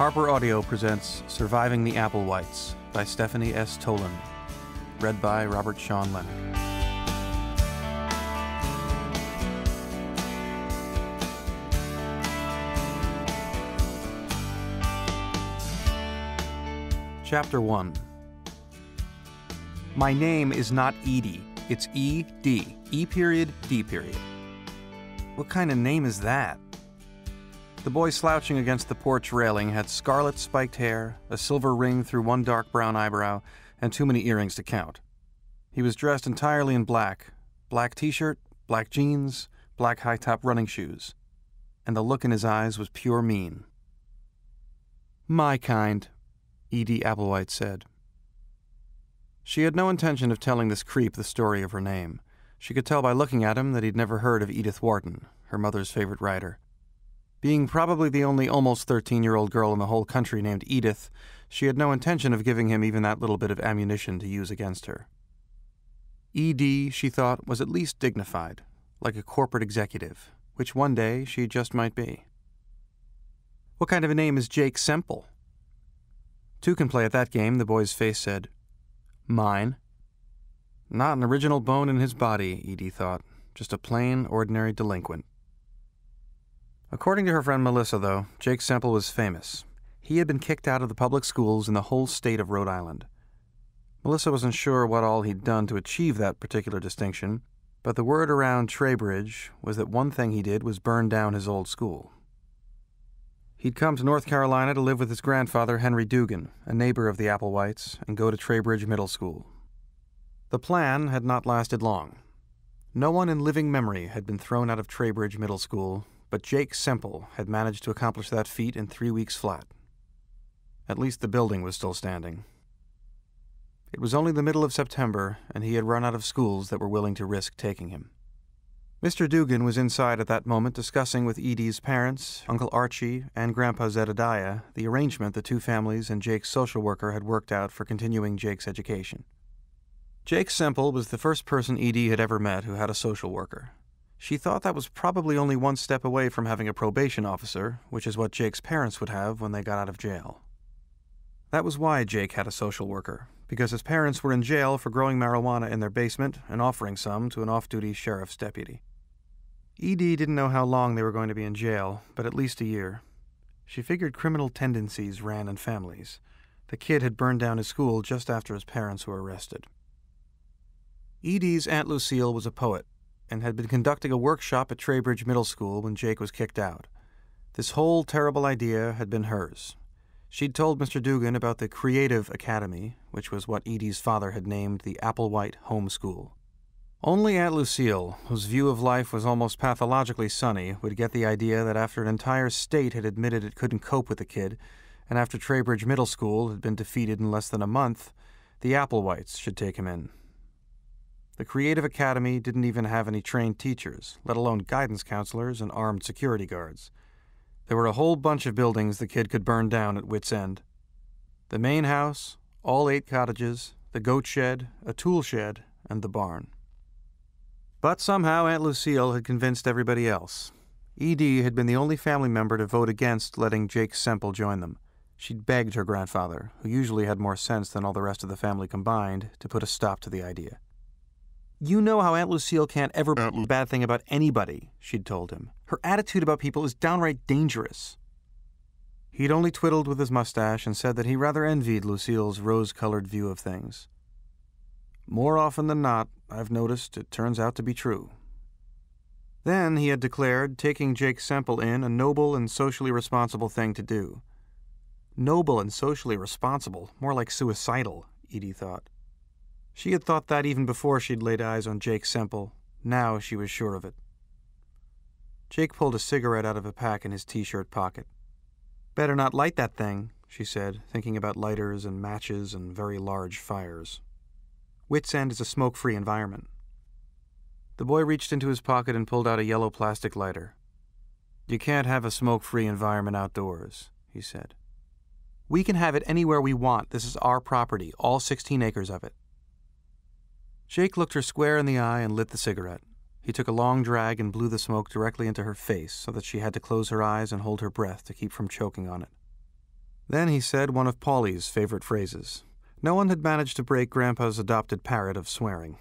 Harper Audio presents Surviving the Applewhites by Stephanie S. Tolan. Read by Robert Sean Leonard. Chapter 1 My name is not Edie. It's E D. E period, D period. What kind of name is that? The boy slouching against the porch railing had scarlet spiked hair, a silver ring through one dark brown eyebrow, and too many earrings to count. He was dressed entirely in black black t shirt, black jeans, black high top running shoes. And the look in his eyes was pure mean. My kind, E.D. Applewhite said. She had no intention of telling this creep the story of her name. She could tell by looking at him that he'd never heard of Edith Wharton, her mother's favorite writer. Being probably the only almost 13 year old girl in the whole country named Edith, she had no intention of giving him even that little bit of ammunition to use against her. ED, she thought, was at least dignified, like a corporate executive, which one day she just might be. What kind of a name is Jake Semple? Two can play at that game, the boy's face said. Mine. Not an original bone in his body, E.D. thought, just a plain, ordinary delinquent. According to her friend Melissa, though, Jake Semple was famous. He had been kicked out of the public schools in the whole state of Rhode Island. Melissa wasn't sure what all he'd done to achieve that particular distinction, but the word around Traybridge was that one thing he did was burn down his old school. He'd come to North Carolina to live with his grandfather, Henry Dugan, a neighbor of the Applewhites, and go to Traybridge Middle School. The plan had not lasted long. No one in living memory had been thrown out of Traybridge Middle School but Jake Semple had managed to accomplish that feat in three weeks flat. At least the building was still standing. It was only the middle of September, and he had run out of schools that were willing to risk taking him. Mr. Dugan was inside at that moment discussing with E.D.'s parents, Uncle Archie, and Grandpa Zedediah the arrangement the two families and Jake's social worker had worked out for continuing Jake's education. Jake Semple was the first person Edie had ever met who had a social worker, she thought that was probably only one step away from having a probation officer, which is what Jake's parents would have when they got out of jail. That was why Jake had a social worker, because his parents were in jail for growing marijuana in their basement and offering some to an off duty sheriff's deputy. E.D. didn't know how long they were going to be in jail, but at least a year. She figured criminal tendencies ran in families. The kid had burned down his school just after his parents were arrested. E.D.'s Aunt Lucille was a poet and had been conducting a workshop at Traybridge Middle School when Jake was kicked out. This whole terrible idea had been hers. She'd told Mr. Dugan about the Creative Academy, which was what E.D.'s father had named the Applewhite Home School. Only Aunt Lucille, whose view of life was almost pathologically sunny, would get the idea that after an entire state had admitted it couldn't cope with the kid, and after Traybridge Middle School had been defeated in less than a month, the Applewhites should take him in. The Creative Academy didn't even have any trained teachers, let alone guidance counselors and armed security guards. There were a whole bunch of buildings the kid could burn down at Wits End. The main house, all eight cottages, the goat shed, a tool shed, and the barn. But somehow Aunt Lucille had convinced everybody else. E.D. had been the only family member to vote against letting Jake Semple join them. She'd begged her grandfather, who usually had more sense than all the rest of the family combined, to put a stop to the idea. You know how Aunt Lucille can't ever be a bad thing about anybody, she'd told him. Her attitude about people is downright dangerous. He'd only twiddled with his mustache and said that he rather envied Lucille's rose colored view of things. More often than not, I've noticed it turns out to be true. Then, he had declared, taking Jake Semple in a noble and socially responsible thing to do. Noble and socially responsible, more like suicidal, E.D. thought. She had thought that even before she'd laid eyes on Jake Semple. Now she was sure of it. Jake pulled a cigarette out of a pack in his t shirt pocket. Better not light that thing, she said, thinking about lighters and matches and very large fires. Wits End is a smoke free environment. The boy reached into his pocket and pulled out a yellow plastic lighter. You can't have a smoke free environment outdoors, he said. We can have it anywhere we want. This is our property, all 16 acres of it. Jake looked her square in the eye and lit the cigarette. He took a long drag and blew the smoke directly into her face so that she had to close her eyes and hold her breath to keep from choking on it. Then he said one of Paulie's favorite phrases. No one had managed to break Grandpa's adopted parrot of swearing.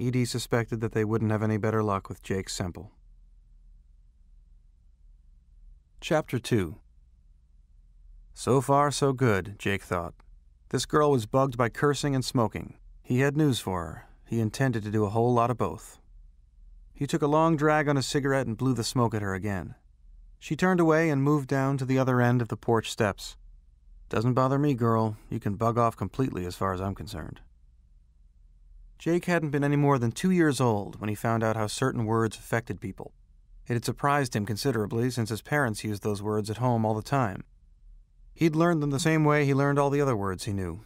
Edie suspected that they wouldn't have any better luck with Jake Semple. Chapter 2 So far, so good, Jake thought. This girl was bugged by cursing and smoking. He had news for her. He intended to do a whole lot of both. He took a long drag on his cigarette and blew the smoke at her again. She turned away and moved down to the other end of the porch steps. Doesn't bother me, girl. You can bug off completely as far as I'm concerned. Jake hadn't been any more than two years old when he found out how certain words affected people. It had surprised him considerably since his parents used those words at home all the time. He'd learned them the same way he learned all the other words he knew.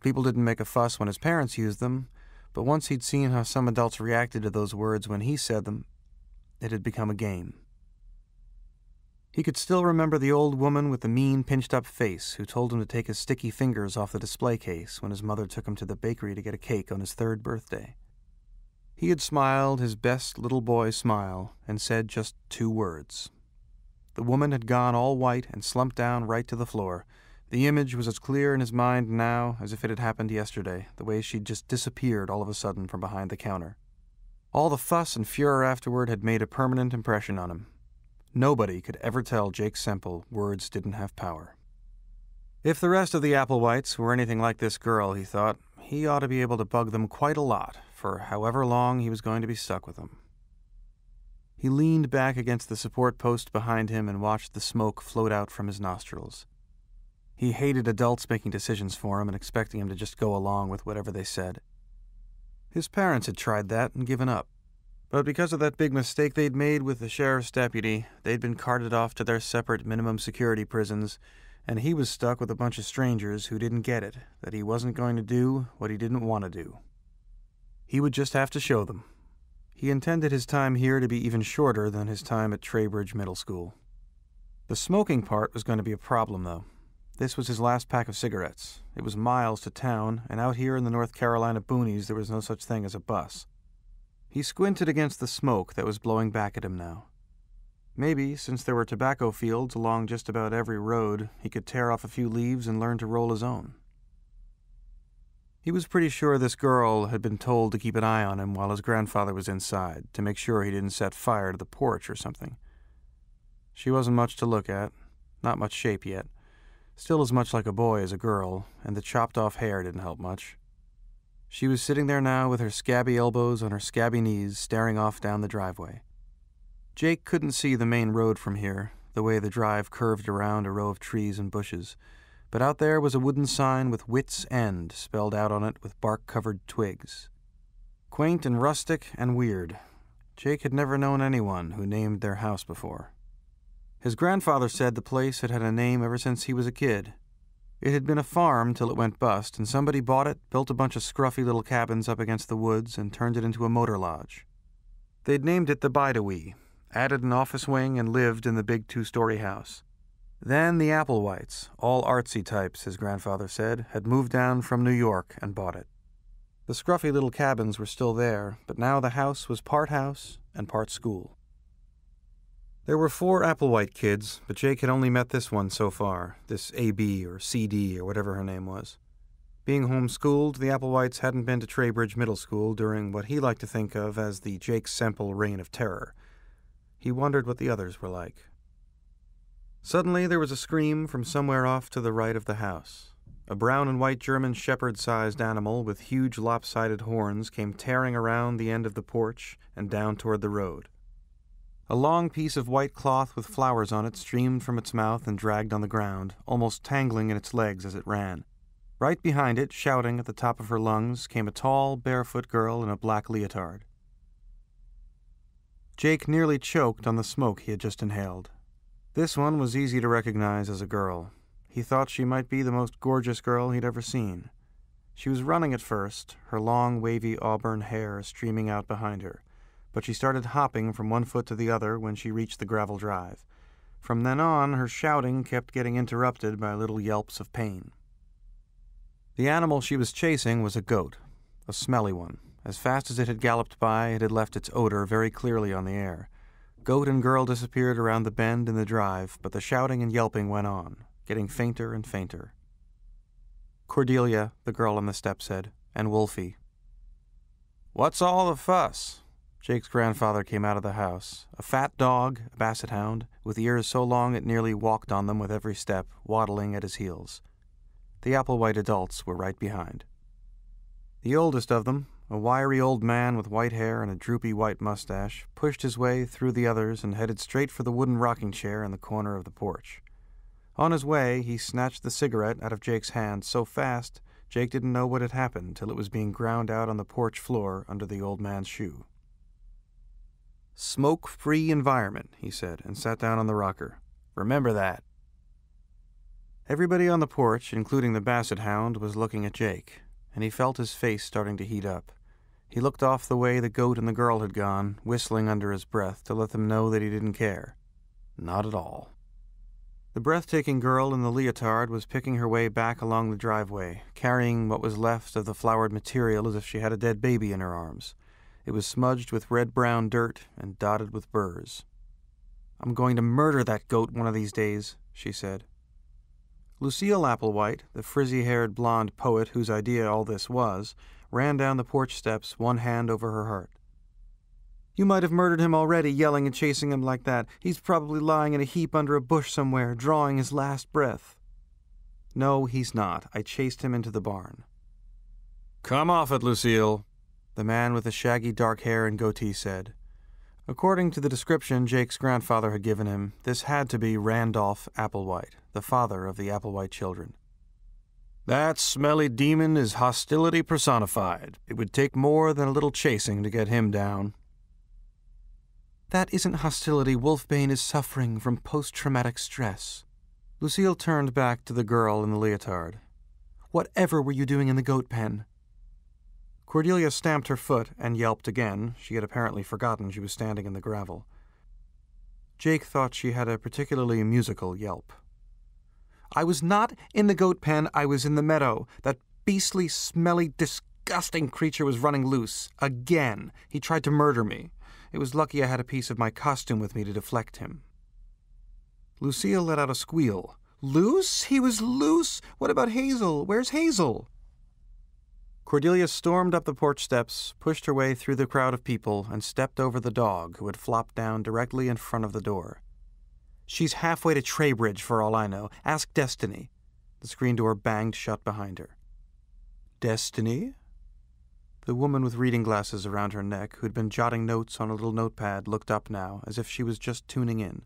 People didn't make a fuss when his parents used them, but once he'd seen how some adults reacted to those words when he said them, it had become a game. He could still remember the old woman with the mean, pinched up face who told him to take his sticky fingers off the display case when his mother took him to the bakery to get a cake on his third birthday. He had smiled his best little boy smile and said just two words. The woman had gone all white and slumped down right to the floor. The image was as clear in his mind now as if it had happened yesterday, the way she'd just disappeared all of a sudden from behind the counter. All the fuss and furor afterward had made a permanent impression on him, Nobody could ever tell Jake Semple words didn't have power. If the rest of the Applewhites were anything like this girl, he thought, he ought to be able to bug them quite a lot for however long he was going to be stuck with them. He leaned back against the support post behind him and watched the smoke float out from his nostrils. He hated adults making decisions for him and expecting him to just go along with whatever they said. His parents had tried that and given up. But because of that big mistake they'd made with the sheriff's deputy, they'd been carted off to their separate minimum security prisons, and he was stuck with a bunch of strangers who didn't get it, that he wasn't going to do what he didn't want to do. He would just have to show them. He intended his time here to be even shorter than his time at Traybridge Middle School. The smoking part was going to be a problem, though. This was his last pack of cigarettes. It was miles to town, and out here in the North Carolina boonies there was no such thing as a bus. He squinted against the smoke that was blowing back at him now. Maybe, since there were tobacco fields along just about every road, he could tear off a few leaves and learn to roll his own. He was pretty sure this girl had been told to keep an eye on him while his grandfather was inside, to make sure he didn't set fire to the porch or something. She wasn't much to look at, not much shape yet, still as much like a boy as a girl, and the chopped off hair didn't help much. She was sitting there now with her scabby elbows on her scabby knees, staring off down the driveway. Jake couldn't see the main road from here, the way the drive curved around a row of trees and bushes, but out there was a wooden sign with Wits End spelled out on it with bark covered twigs. Quaint and rustic and weird. Jake had never known anyone who named their house before. His grandfather said the place had had a name ever since he was a kid, it had been a farm till it went bust, and somebody bought it, built a bunch of scruffy little cabins up against the woods, and turned it into a motor lodge. They'd named it the Bidewee, added an office wing, and lived in the big two story house. Then the Applewhites, all artsy types, his grandfather said, had moved down from New York and bought it. The scruffy little cabins were still there, but now the house was part house and part school. There were four Applewhite kids, but Jake had only met this one so far, this AB or CD or whatever her name was. Being homeschooled, the Applewhites hadn't been to Traybridge Middle School during what he liked to think of as the Jake Semple reign of terror. He wondered what the others were like. Suddenly there was a scream from somewhere off to the right of the house. A brown and white German shepherd sized animal with huge lopsided horns came tearing around the end of the porch and down toward the road. A long piece of white cloth with flowers on it streamed from its mouth and dragged on the ground, almost tangling in its legs as it ran. Right behind it, shouting at the top of her lungs, came a tall, barefoot girl in a black leotard. Jake nearly choked on the smoke he had just inhaled. This one was easy to recognize as a girl. He thought she might be the most gorgeous girl he'd ever seen. She was running at first, her long, wavy auburn hair streaming out behind her but she started hopping from one foot to the other when she reached the gravel drive. From then on, her shouting kept getting interrupted by little yelps of pain. The animal she was chasing was a goat, a smelly one. As fast as it had galloped by, it had left its odor very clearly on the air. Goat and girl disappeared around the bend in the drive, but the shouting and yelping went on, getting fainter and fainter. Cordelia, the girl on the step, said, and Wolfie. What's all the fuss? Jake's grandfather came out of the house, a fat dog, a basset hound, with ears so long it nearly walked on them with every step, waddling at his heels. The Applewhite adults were right behind. The oldest of them, a wiry old man with white hair and a droopy white mustache, pushed his way through the others and headed straight for the wooden rocking chair in the corner of the porch. On his way, he snatched the cigarette out of Jake's hand so fast Jake didn't know what had happened till it was being ground out on the porch floor under the old man's shoe. Smoke free environment, he said, and sat down on the rocker. Remember that. Everybody on the porch, including the basset hound, was looking at Jake, and he felt his face starting to heat up. He looked off the way the goat and the girl had gone, whistling under his breath to let them know that he didn't care. Not at all. The breathtaking girl in the leotard was picking her way back along the driveway, carrying what was left of the flowered material as if she had a dead baby in her arms. It was smudged with red brown dirt and dotted with burrs. I'm going to murder that goat one of these days, she said. Lucille Applewhite, the frizzy haired blonde poet whose idea all this was, ran down the porch steps, one hand over her heart. You might have murdered him already, yelling and chasing him like that. He's probably lying in a heap under a bush somewhere, drawing his last breath. No, he's not. I chased him into the barn. Come off it, Lucille, the man with the shaggy dark hair and goatee said. According to the description Jake's grandfather had given him, this had to be Randolph Applewhite, the father of the Applewhite children. That smelly demon is hostility personified. It would take more than a little chasing to get him down. That isn't hostility. Wolfbane is suffering from post traumatic stress. Lucille turned back to the girl in the leotard. Whatever were you doing in the goat pen? Cordelia stamped her foot and yelped again. She had apparently forgotten she was standing in the gravel. Jake thought she had a particularly musical yelp. I was not in the goat pen, I was in the meadow. That beastly, smelly, disgusting creature was running loose. Again. He tried to murder me. It was lucky I had a piece of my costume with me to deflect him. Lucille let out a squeal. Loose? He was loose? What about Hazel? Where's Hazel? Cordelia stormed up the porch steps, pushed her way through the crowd of people, and stepped over the dog, who had flopped down directly in front of the door. She's halfway to Traybridge, for all I know. Ask Destiny. The screen door banged shut behind her. Destiny? The woman with reading glasses around her neck, who'd been jotting notes on a little notepad, looked up now, as if she was just tuning in.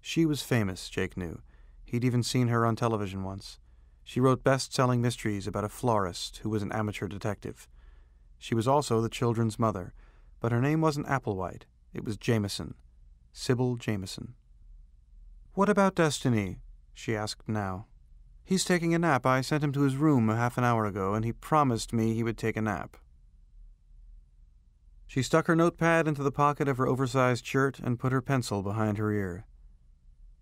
She was famous, Jake knew. He'd even seen her on television once. She wrote best selling mysteries about a florist who was an amateur detective. She was also the children's mother, but her name wasn't Applewhite, it was Jameson. Sybil Jameson. What about Destiny? she asked now. He's taking a nap. I sent him to his room a half an hour ago, and he promised me he would take a nap. She stuck her notepad into the pocket of her oversized shirt and put her pencil behind her ear.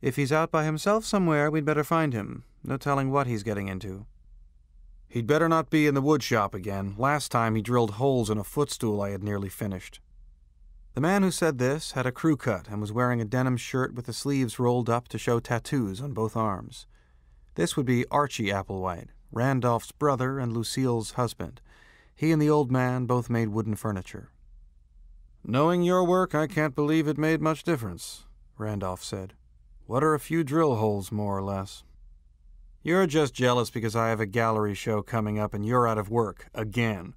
If he's out by himself somewhere, we'd better find him. No telling what he's getting into. He'd better not be in the wood shop again. Last time he drilled holes in a footstool I had nearly finished. The man who said this had a crew cut and was wearing a denim shirt with the sleeves rolled up to show tattoos on both arms. This would be Archie Applewhite, Randolph's brother and Lucille's husband. He and the old man both made wooden furniture. Knowing your work, I can't believe it made much difference, Randolph said. What are a few drill holes, more or less? You're just jealous because I have a gallery show coming up and you're out of work, again.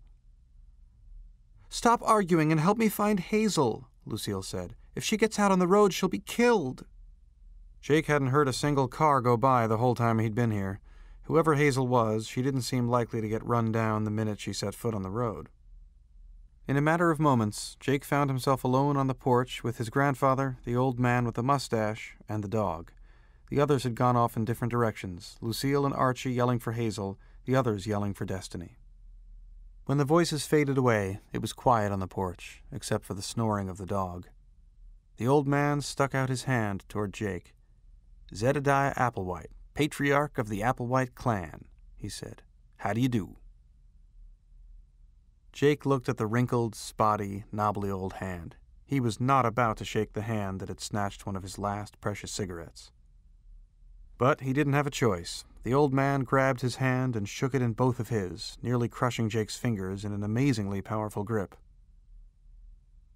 Stop arguing and help me find Hazel, Lucille said. If she gets out on the road, she'll be killed. Jake hadn't heard a single car go by the whole time he'd been here. Whoever Hazel was, she didn't seem likely to get run down the minute she set foot on the road. In a matter of moments, Jake found himself alone on the porch with his grandfather, the old man with the mustache, and the dog. The others had gone off in different directions, Lucille and Archie yelling for Hazel, the others yelling for Destiny. When the voices faded away, it was quiet on the porch, except for the snoring of the dog. The old man stuck out his hand toward Jake. Zedediah Applewhite, patriarch of the Applewhite clan, he said. How do you do? Jake looked at the wrinkled, spotty, knobbly old hand. He was not about to shake the hand that had snatched one of his last precious cigarettes. But he didn't have a choice. The old man grabbed his hand and shook it in both of his, nearly crushing Jake's fingers in an amazingly powerful grip.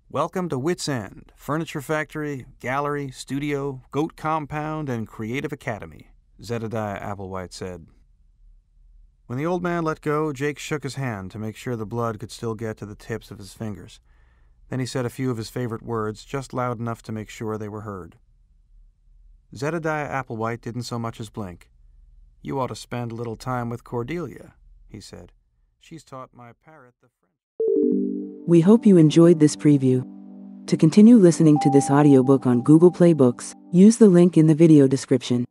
Welcome to Wits End, Furniture Factory, Gallery, Studio, Goat Compound, and Creative Academy, Zedediah Applewhite said. When the old man let go, Jake shook his hand to make sure the blood could still get to the tips of his fingers. Then he said a few of his favorite words, just loud enough to make sure they were heard. Zedediah Applewhite didn't so much as blink. You ought to spend a little time with Cordelia, he said. She's taught my parrot the French. We hope you enjoyed this preview. To continue listening to this audiobook on Google Play Books, use the link in the video description.